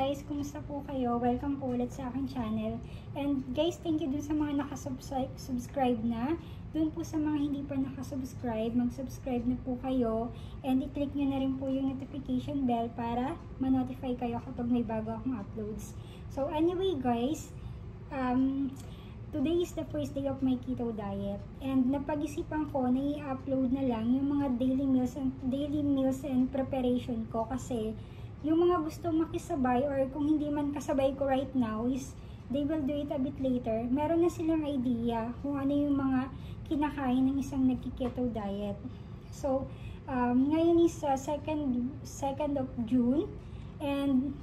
kumusta po kayo? Welcome po ulit sa aking channel. And guys, thank you dun sa mga nakasubscribe na. Dun po sa mga hindi pa nakasubscribe, mag-subscribe na po kayo. And i-click nyo na rin po yung notification bell para ma-notify kayo kapag may bago akong uploads. So anyway guys, um, today is the first day of my keto diet. And napag-isipan ko na i-upload na lang yung mga daily meals and daily meals and preparation ko kasi yung mga gustong makisabay or kung hindi man kasabay ko right now is they will do it a bit later. Meron na silang idea kung ano yung mga kinakain ng isang nagkiketo diet. So, um, ngayon is uh, second, second of June and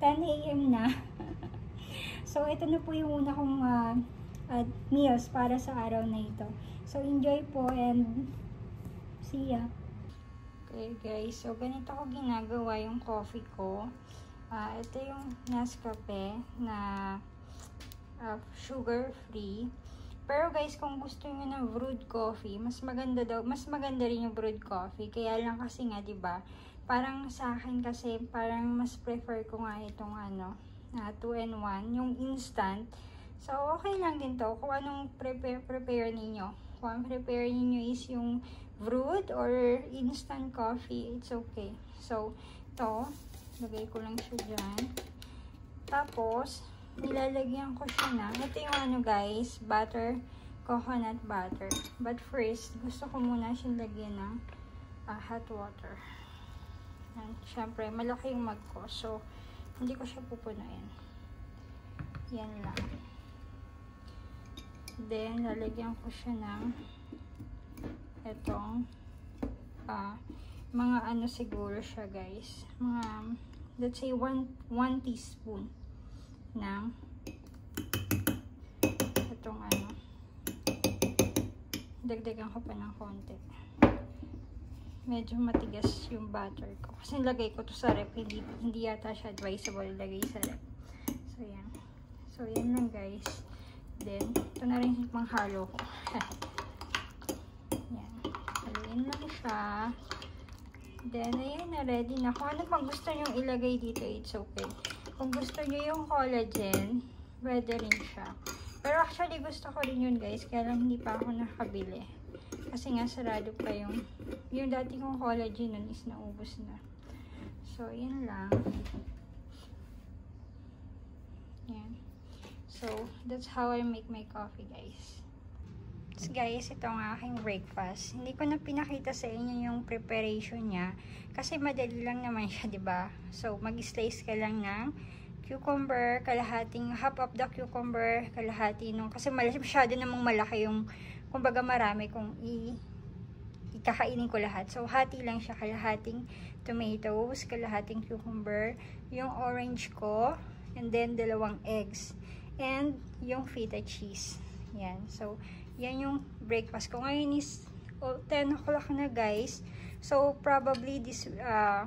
10 a.m. na. so, ito na po yung una kong uh, uh, meals para sa araw na ito. So, enjoy po and see ya. Okay guys, so ganito ko ginagawa yung coffee ko. Uh, ito yung Nescafe na uh, sugar free. Pero guys, kung gusto niyo ng brewed coffee, mas maganda daw, mas maganda rin yung brewed coffee. Kaya lang kasi nga, 'di ba? Parang sa akin kasi parang mas prefer ko nga itong ano, na uh, 2 and 1, yung instant. So okay lang din 'to kung anong prepare prepare ninyo. Kung ang prepare niyo is yung brewed or instant coffee, it's okay. So, to lagay ko lang siya dyan. Tapos, nilalagyan ko siya na, ito yung ano guys, butter, coconut butter. But first, gusto ko muna siya lagyan ng uh, hot water. And, syempre, malaki yung mug ko. So, hindi ko siya pupunayin. Yan lang. Then, lalagyan ko siya ng itong uh, mga ano siguro siya guys. Mga let's say 1 1 teaspoon ng itong ano. Dagdagan ko pa ng konti. Medyo matigas yung butter ko. Kasi nilagay ko to sa rep hindi, hindi yata siya advisable ilagay sa rep so yan. So yan lang guys. Then ito na rin yung panghalo ko Ayan lang siya. Then, ayan na, ready na. Kung ano pang gusto nyo ilagay dito, it's okay. Kung gusto nyo yung collagen, pwede rin siya. Pero actually, gusto ko rin yun, guys. Kaya lang hindi pa ako nakabili. Kasi nga, sarado pa yung, yung dati kong collagen nun is naubos na. So, yan lang. Yan. So, that's how I make my coffee, guys guys, ito ang aking breakfast. Hindi ko na pinakita sa inyo yung preparation niya kasi madali lang naman siya, ba? So, mag-slice ka lang ng cucumber, kalahating half of the cucumber, kalahati nung kasi masyado namang malaki yung kumbaga marami kung i ikakainin ko lahat. So, hati lang siya, kalahating tomatoes, kalahating cucumber, yung orange ko, and then dalawang eggs, and yung feta cheese. Yan. So, yan yung breakfast ko. Ngayon is oh, 10 o'clock na guys. So, probably this, uh,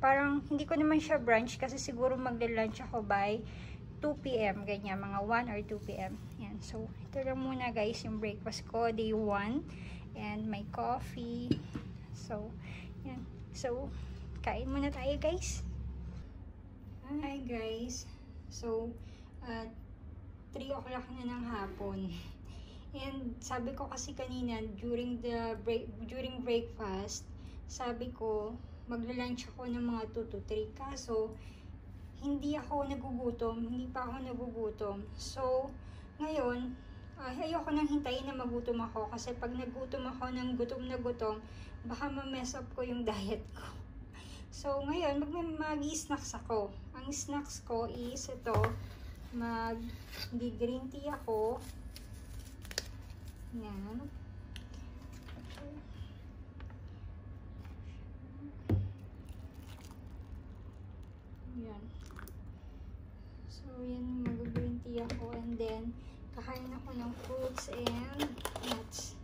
parang hindi ko naman siya brunch kasi siguro magla-lunch ako by 2 p.m. Ganyan, mga 1 or 2 p.m. Yan. So, ito lang muna guys yung breakfast ko. Day 1. And my coffee. So, yan. So, kain muna tayo guys. Hi guys. So, uh, 3 o'clock na ng hapon. And sabi ko kasi kanina during the break during breakfast, sabi ko magla-lunch ako ng mga 2 to 3 kaso hindi ako nagugutom, hindi pa ako nagugutom. So, ngayon, uh, ayoko nang hintayin na magutom ako kasi pag nagutom ako ng gutom na gutom, baka ma-mess up ko yung diet ko. So, ngayon, mag-snacks ako. Ang snacks ko is ito, mag-green tea ako, yan. Yan. So, yan mag-green tea ako. And then, kakain ako ng fruits and nuts.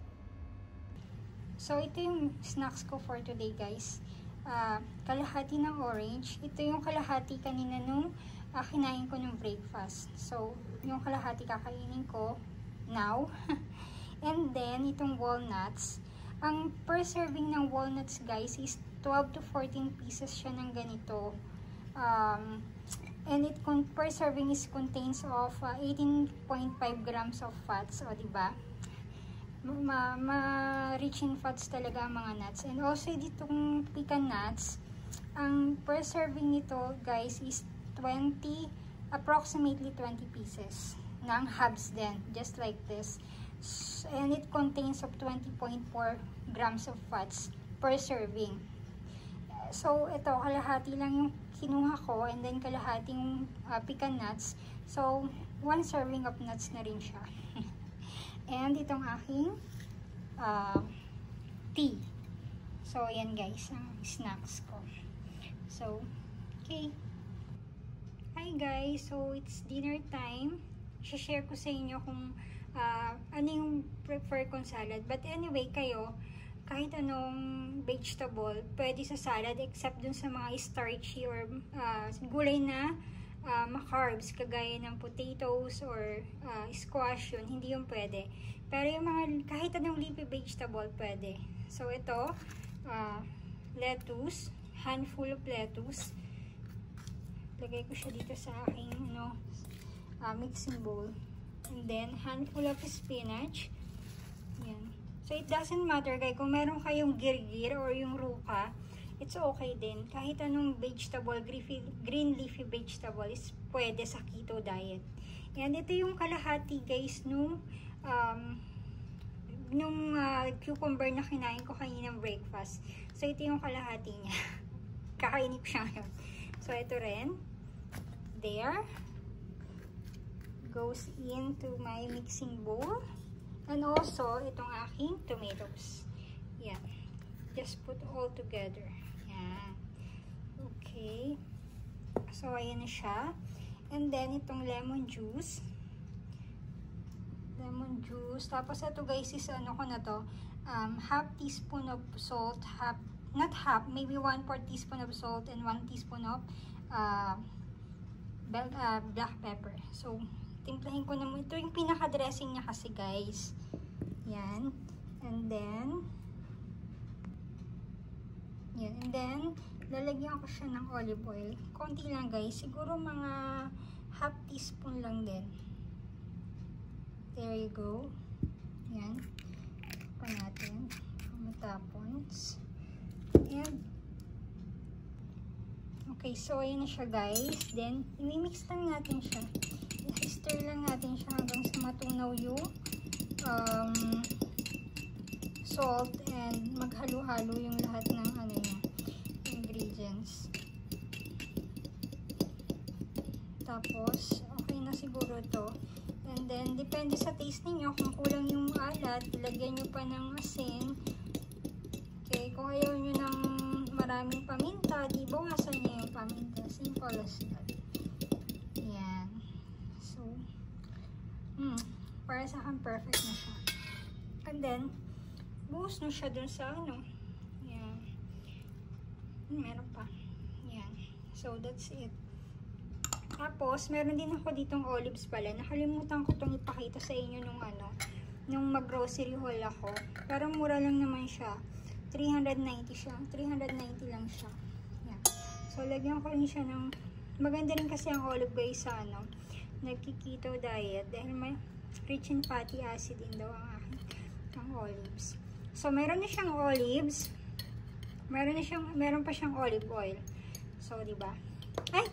So, ito yung snacks ko for today, guys. Uh, kalahati ng orange. Ito yung kalahati kanina nung uh, kinain ko ng breakfast. So, yung kalahati kakainin ko now. And then, itong walnuts. Ang per serving ng walnuts, guys, is 12 to 14 pieces siya ng ganito. Um, And it per serving is contains of uh, 18.5 grams of fats. O, diba? Ma, ma in fats talaga ang mga nuts. And also, ditong pecan nuts, ang per serving nito, guys, is 20, approximately 20 pieces ng hubs din. Just like this. And it contains of 20.4 grams of fats per serving. So, ito, kalahati lang yung kinuha ko and then kalahating uh, pecan nuts. So, one serving of nuts na rin siya. and itong aking uh, tea. So, ayan guys, ang snacks ko. So, okay. Hi guys, so it's dinner time. share ko sa inyo kung uh, ano yung prefer kong salad. But anyway, kayo, kahit anong vegetable, pwede sa salad except dun sa mga starchy or uh, gulay na uh, ma-carbs, kagaya ng potatoes or uh, squash yun, hindi yung pwede. Pero yung mga, kahit anong leafy vegetable, pwede. So, ito, uh, lettuce, handful of lettuce. Lagay ko siya dito sa aking, ano, uh, mixing bowl. And then, handful of spinach. Yan. So, it doesn't matter guys, kung meron kayong girgir or yung ruka, it's okay din. Kahit anong vegetable, green leafy vegetable is pwede sa keto diet. And ito yung kalahati guys nung um, nung uh, cucumber na kinain ko kaninang breakfast. So, ito yung kalahati niya. Kakainin ko siya ngayon. So, ito rin. There. Goes into my mixing bowl. And also, itong aking tomatoes. Yan. Just put all together. Yan. Okay. So, ayan na siya. And then, itong lemon juice. Lemon juice. Tapos, ito guys is ano ko na to. Um, half teaspoon of salt. Half, not half, maybe 1 4 teaspoon of salt and 1 teaspoon of uh, bell, uh, black pepper. So, timplahin ko naman. Ito yung pinaka-dressing niya kasi guys. Yan. And then, yan. And then, lalagyan ko siya ng olive oil. Konti lang guys. Siguro mga half teaspoon lang din. There you go. Yan. Pa natin. Matapons. And, okay. So, ayan na siya guys. Then, imimix lang natin siya i-stir lang natin siya hanggang sa matunaw yung um, salt and maghalo-halo yung lahat ng ano niya, ingredients. Tapos, okay na siguro to. And then, depende sa taste niyo kung kulang yung alat, lagyan nyo pa ng asin. Okay, kung ayaw nyo ng maraming paminta, di bawasan nyo yung paminta. Simple as that. Hmm. Para sa akin, perfect na siya. And then, buhos na siya dun sa ano. Yan. Hmm, meron pa. Yan. So, that's it. Tapos, meron din ako ditong olives pala. Nakalimutan ko itong ipakita sa inyo nung ano, nung mag-grocery haul ako. Pero mura lang naman siya. 390 siya. 390 lang siya. Yan. So, lagyan ko rin siya ng, maganda rin kasi ang olive guys sa ano, nagkikito diet dahil may rich in fatty acid din daw ang aking ang olives. So, meron na siyang olives. Meron na siyang, meron pa siyang olive oil. So, di ba? Ay!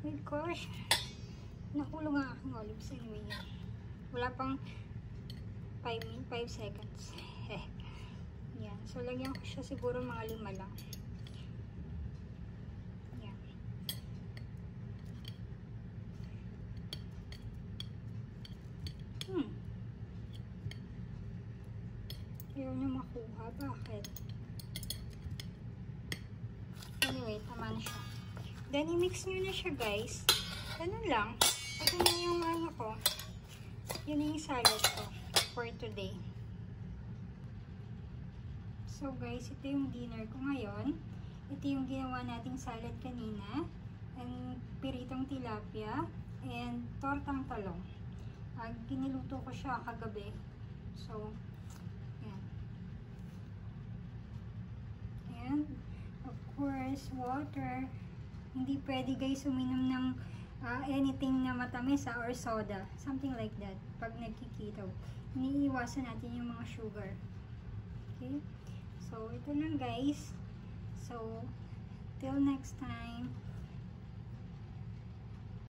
Oh my gosh! Nakulong ang aking olives. Anyway, wala pang 5 min 5 seconds. Yan. So, lagyan ko siya siguro mga lima lang. Hmm. Ayaw nyo makuha. Bakit? Anyway, tama na siya. Then, i-mix nyo na siya, guys. Ganun lang. Ito na yung ano ko. Yun yung salad ko for today. So, guys, ito yung dinner ko ngayon. Ito yung ginawa nating salad kanina. And piritong tilapia. And tortang talong uh, giniluto ko siya kagabi. So, yan. And, of course, water. Hindi pwede guys uminom ng ah, anything na matamis ah, or soda. Something like that. Pag nagkikito. Iniiwasan natin yung mga sugar. Okay? So, ito lang guys. So, till next time.